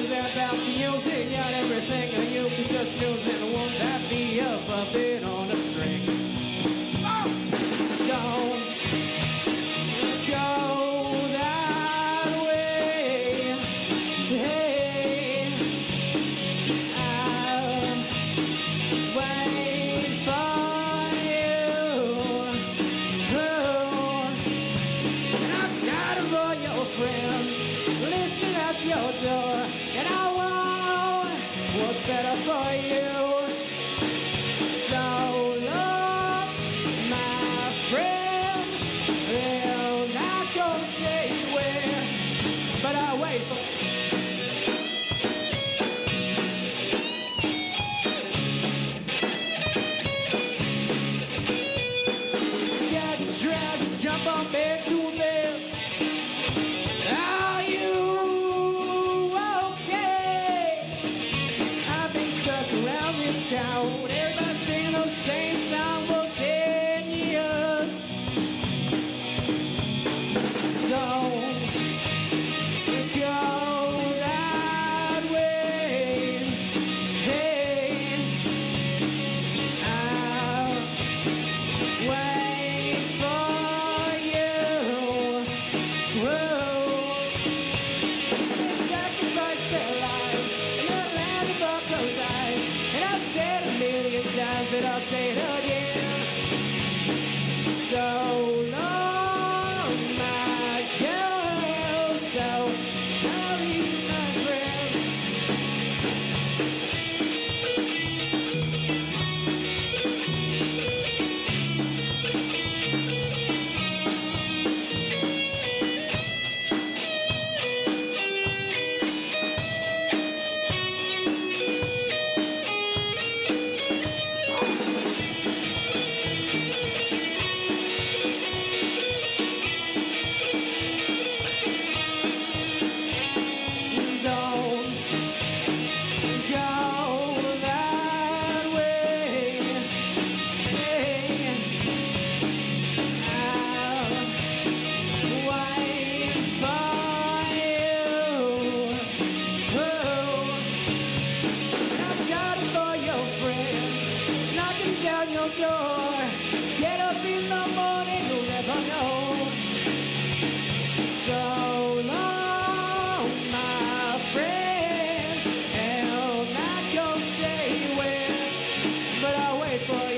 is that about? what's better for you. So long, my friend, not say where, but I wait for. Get dressed, jump on bed door. Get up in the morning, you'll never know. So long, my friend, and I'll not go say where, but I'll wait for